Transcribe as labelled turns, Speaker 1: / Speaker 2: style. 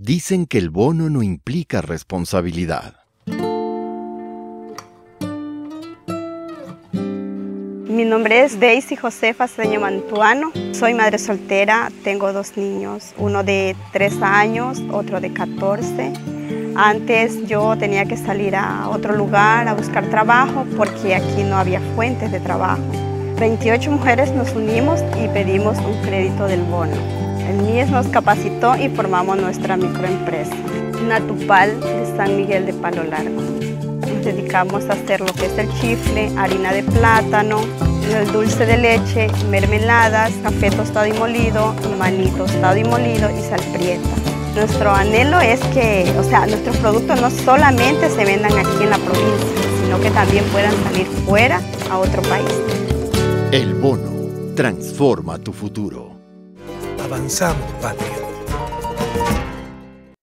Speaker 1: Dicen que el bono no implica responsabilidad.
Speaker 2: Mi nombre es Daisy Josefa Cedeño Mantuano. Soy madre soltera, tengo dos niños, uno de 3 años, otro de 14. Antes yo tenía que salir a otro lugar a buscar trabajo porque aquí no había fuentes de trabajo. 28 mujeres nos unimos y pedimos un crédito del bono. El MIES nos capacitó y formamos nuestra microempresa, Natupal de San Miguel de Palo Largo. Nos dedicamos a hacer lo que es el chifle, harina de plátano, el dulce de leche, mermeladas, café tostado y molido, maní tostado y molido y sal prieta. Nuestro anhelo es que, o sea, nuestros productos no solamente se vendan aquí en la provincia, sino que también puedan salir fuera a otro país.
Speaker 1: El bono transforma tu futuro.
Speaker 3: Avanzamos, patria.